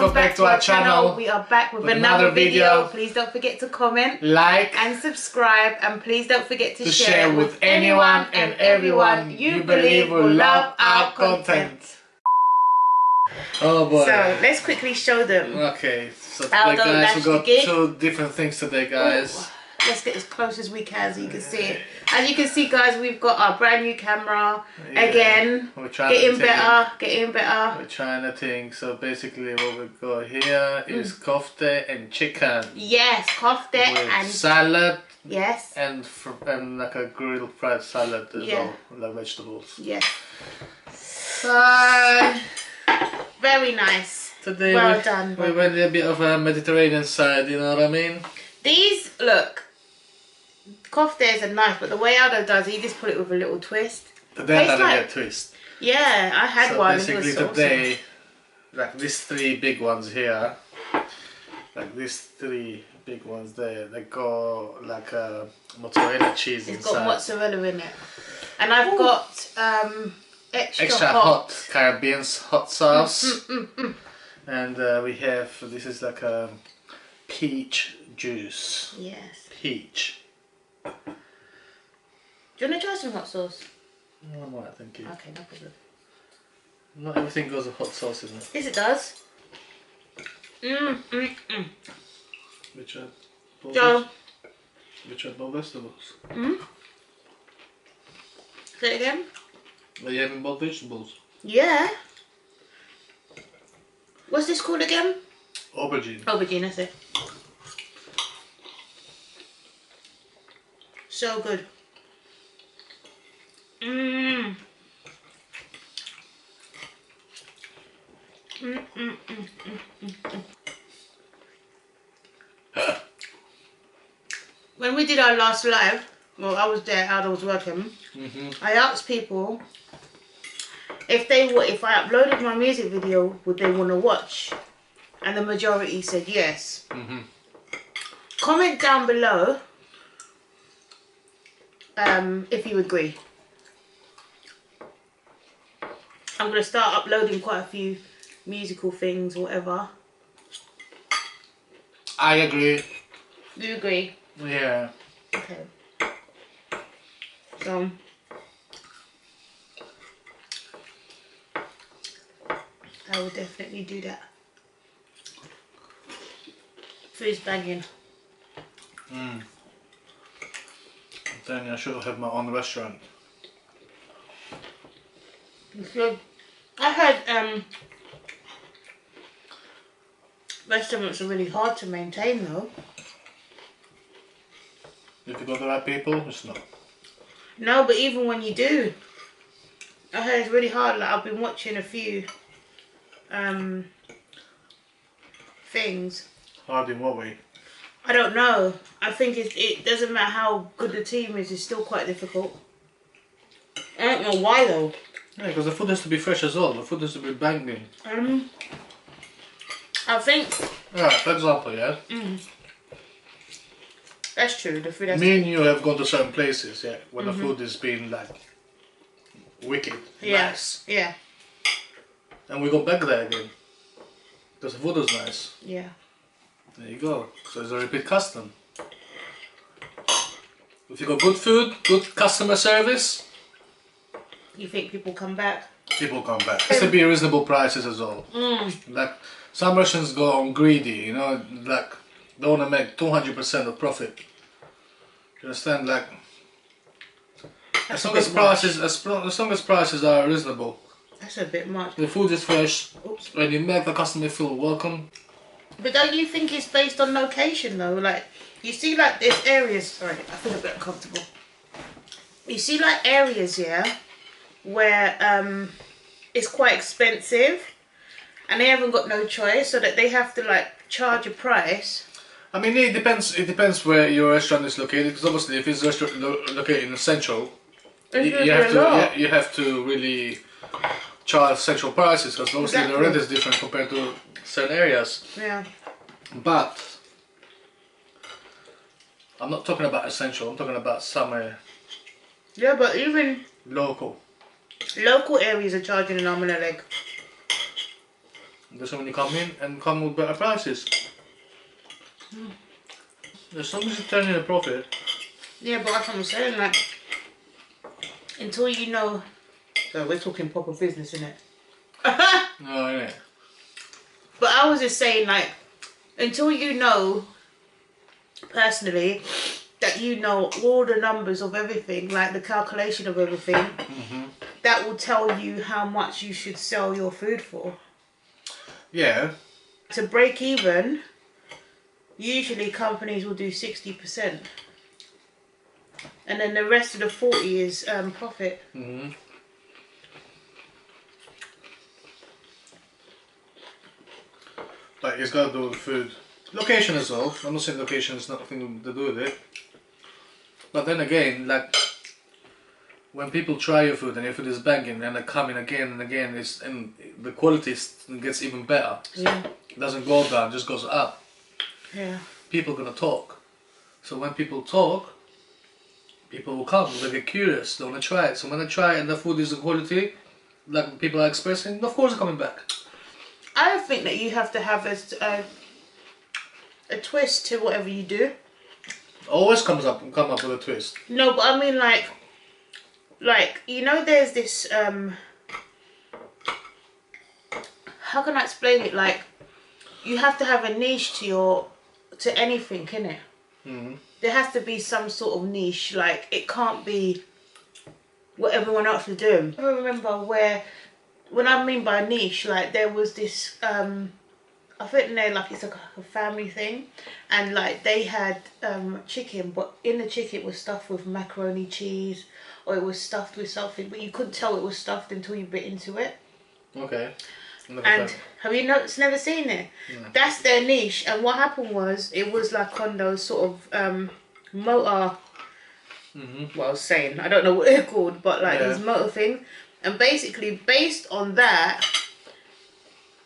welcome, back, to our channel. We are back with, with another, another video. video. Please don't forget to comment Like and subscribe, and please don't forget to, to share with anyone and everyone you believe will love our content. Oh boy. So let's quickly show them. okay, so today guys, we got two different things today, guys. Ooh, Let's get as close as we can so you can see it. As you can see, guys, we've got our brand new camera Yeah. again. We're trying Getting better, getting better. We're trying to think. So basically, what we've got here is Mm. kofte and chicken Yes, kofte and salad yes, and and like a grilled fried salad as Yeah. well, like vegetables. yes. So very nice. Today Well we, done, we went a bit of a Mediterranean side, you know what I mean? These look. Koftes are nice, but the way Aldo does, he just put it with a little twist. Today I had like- a twist. Yeah, I had so one. basically was awesome. like these three big ones here, like these three big ones there, they got like a mozzarella cheese It's inside. got mozzarella in it, and I've got um extra, Extra hot. hot Caribbean's hot sauce. Mm, mm, mm. And uh, we have, this is like a peach juice. Yes. Peach. Do you want to try some hot sauce? No, thank you. Okay, no problem. Not everything goes with hot sauce, isn't it? Yes, it does. Mm, mm, mm. Which are both, Joe, which are both vegetables. mm? Say it again. Are you having both vegetables? Yeah. What's this called again? Aubergine. Aubergine, that's it. So good. Mmm. Mm, mm, mm, mm, mm, mm. when we did our last live, well, I was there, Aldo was working. Mm-hmm. I asked people if they were, if I uploaded my music video, would they want to watch? And the majority said yes. Mm-hmm. Comment down below um, if you agree. I'm gonna start uploading quite a few musical things, whatever. I agree. Do you agree? Yeah. Okay. So. I will definitely do that. Food's banging. Mm. You, I should have had my own restaurant. You should. I heard um restaurants are really hard to maintain though. If you got the right people, it's not. No, but even when you do, I heard it's really hard. Like I've been watching a few um things. Hard in what way? I don't know. I think it it doesn't matter how good the team is. It's still quite difficult. I don't know why though. Yeah, because the food has to be fresh as well. The food has to be banging. Um, I think Yeah, for example, yeah. mm, that's true. The food has Me and you have gone to certain places, yeah, where the food is being like wicked, Yeah. nice, yeah, and we go back there again because the food is nice. yeah. There you go. So it's a repeat custom. If you got good food, good customer service, You think people come back? people come back. Has to be reasonable prices as well. Mm. Like some Russians go on greedy, you know, like they want to make two hundred percent of profit. You understand? Like as That's a long as prices, as, as long as prices are reasonable, That's a bit much. the food is fresh. Oops. When you make the customer feel welcome, But don't you think it's based on location though? Like you see, like there's areas. Sorry, I feel a bit uncomfortable. You see, like areas, yeah, where um, it's quite expensive, and they haven't got no choice, so that they have to like charge a price. I mean, it depends. It depends where your restaurant is located. Because obviously, if it's a restaurant lo- located in the central, you, you have to you, you have to really charge central prices because obviously the rent is different compared to certain areas. Yeah. But I'm not talking about essential. I'm talking about somewhere Yeah, but even local. local areas are charging an arm and a leg. There's so many come in and come with better prices. As long as you turn in a profit. Yeah, but that's what I'm saying. Like, until you know. So we're talking proper business, innit? No, yeah. But I was just saying, like, until you know, personally, that you know all the numbers of everything, like the calculation of everything, that will tell you how much you should sell your food for. Yeah. To break even, usually companies will do 60%. And then the rest of the 40 is um, profit. hmm Like it's got to do with food. Location as well. I'm not saying location has nothing to do with it. But then again, like when people try your food and your food is banging and they come in again and again, it's and the quality gets even better. Yeah. It doesn't go down, just goes up. Yeah. People gonna talk. So when people talk, people will come. They get curious. They wanna try it. So when they try it and the food is the quality, like people are expressing, of course they're coming back. I think that you have to have a, a, a twist to whatever you do. Always comes up come up with a twist. No, but I mean like, like you know, there's this. um How can I explain it? Like, you have to have a niche to your to anything, innit? Mhm. There has to be some sort of niche. Like, it can't be what everyone else is doing. I remember where, when I mean by niche, like there was this. um I think they're like it's like a family thing, and like they had um, chicken, but in the chicken it was stuffed with macaroni cheese, or it was stuffed with something, but you couldn't tell it was stuffed until you bit into it. Okay. Never And tried. have you not, never seen it? That's their niche. And what happened was it was like on those sort of um, motor. Mhm. What I was saying, I don't know what they're called, but like Yeah. these motor thing. And basically, based on that,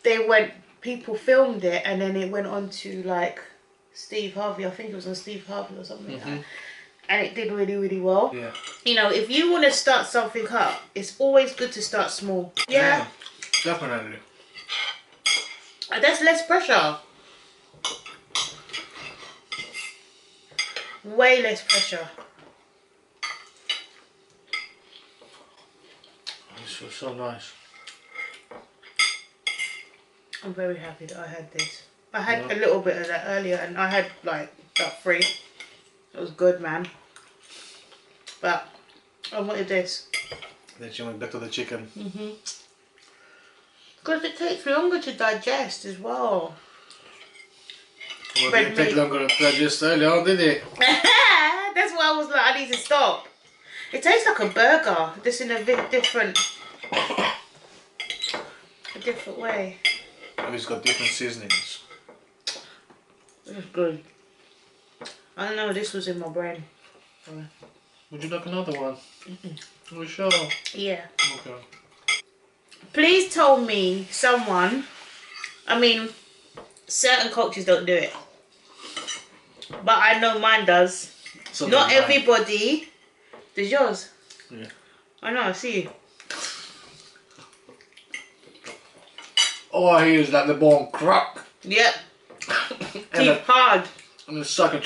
they went. People filmed it, and then it went on to like Steve Harvey. I think it was on Steve Harvey or something like that. Mm-hmm. And it did really, really well. Yeah. You know, if you want to start something up, it's always good to start small. Yeah. Definitely. And That's less pressure. Way less pressure. This was so nice. I'm very happy that I had this. I had a little bit of that earlier and I had like about three. It was good, man. But I wanted this. Then she went back to the chicken. Mm-hmm. Because it takes longer to digest as well. Well, Red it didn't take longer to digest earlier on, did it? That's why I was like, I need to stop. It tastes like a burger, just in a bit different, a different way. And it's got different seasonings. It's good. I don't know, this was in my brain. Would you like another one? We sure. Yeah. Okay. Please tell me someone, I mean, certain cultures don't do it. But I know mine does. So Not that's mine. everybody. Does yours? Yeah. I know, I see All I hear is like the bone crack. Yep. and, Teeth the, hard. and the sucking.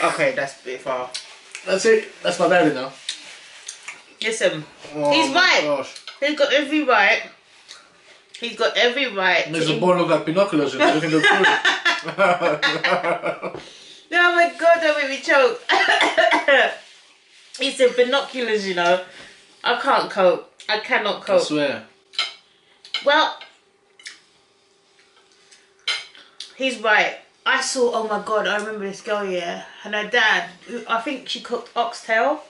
Okay, that's a bit far. That's it. That's my daddy now. Listen, Oh He's right. Gosh. he's got every right. He's got every right. There's to a bone look like binoculars in looking at food. Oh my god, that made me choke. he said binoculars, you know. I can't cope. I cannot cope. I cope. swear. Well, he's right. I saw, oh my god, I remember this girl, yeah. And her dad, I think she cooked oxtail.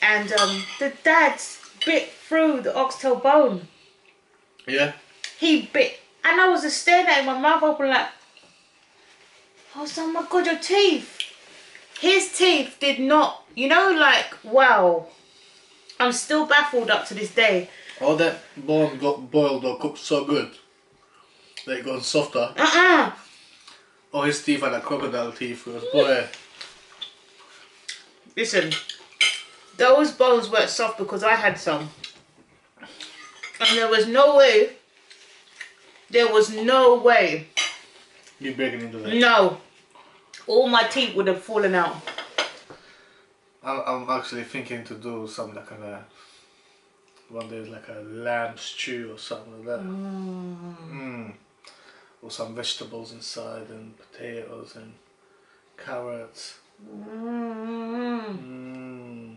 And um, the dad bit through the oxtail bone. Yeah. He bit. And I was just staring at him, my mouth open like, I was like, oh my god, your teeth. His teeth did not, you know, like, wow. I'm still baffled up to this day. Oh, that bone got boiled or cooked so good that it got softer. Uh-uh. Oh, his teeth are like crocodile teeth. Boy. Listen, those bones weren't soft because I had some. And there was no way there was no way. You're breaking into that? No. All my teeth would have fallen out. I'm, I'm actually thinking to do some like of one day like a lamb stew or something like that. Mm. With some vegetables inside and potatoes and carrots. Mm. Mm.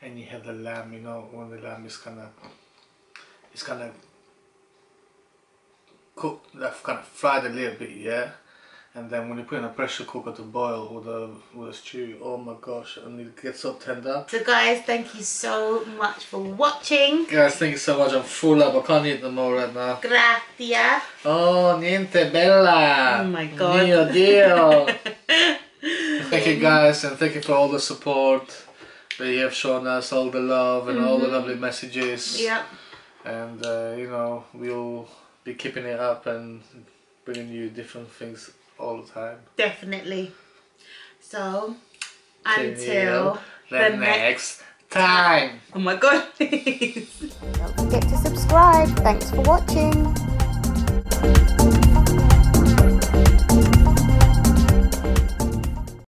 And you have the lamb, you know, when the lamb is kind of, it's kind of cooked, kind of fried a little bit, yeah. And then when you put in a pressure cooker to boil with a with a stew, oh my gosh, and it gets so tender. So guys, thank you so much for watching. Guys, thank you so much. I'm full up. I can't eat them all right now. Gracias. Oh, niente bella. Oh my God. Mio Dio. thank you guys, and thank you for all the support that you have shown us, all the love and all the lovely messages. Yep. And uh, you know, we'll be keeping it up and bringing you different things all the time. Definitely. So, until the the next. next time. Oh my god. Don't forget to subscribe. Thanks for watching.